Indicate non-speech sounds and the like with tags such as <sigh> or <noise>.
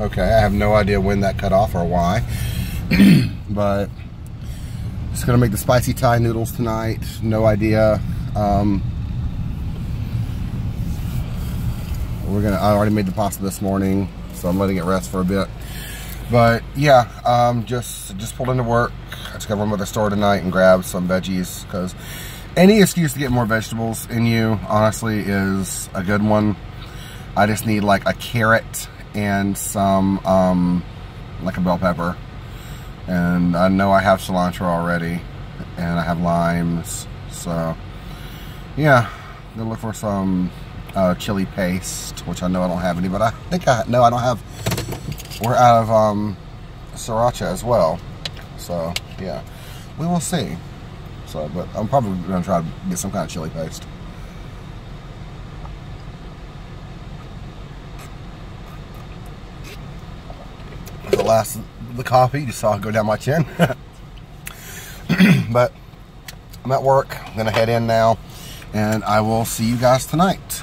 Okay, I have no idea when that cut off or why. <clears throat> but just gonna make the spicy Thai noodles tonight. No idea. Um, we're gonna. I already made the pasta this morning, so I'm letting it rest for a bit. But yeah, um, just just pulled into work. I just gotta run by the store tonight and grab some veggies because any excuse to get more vegetables in you, honestly, is a good one. I just need like a carrot and some, um, like a bell pepper. And I know I have cilantro already, and I have limes. So, yeah, gonna look for some uh, chili paste, which I know I don't have any, but I think I know I don't have. We're out of um, sriracha as well. So, yeah, we will see. So, but I'm probably gonna try to get some kind of chili paste. The last the coffee, you saw go down my chin. <clears throat> but I'm at work. I'm gonna head in now, and I will see you guys tonight.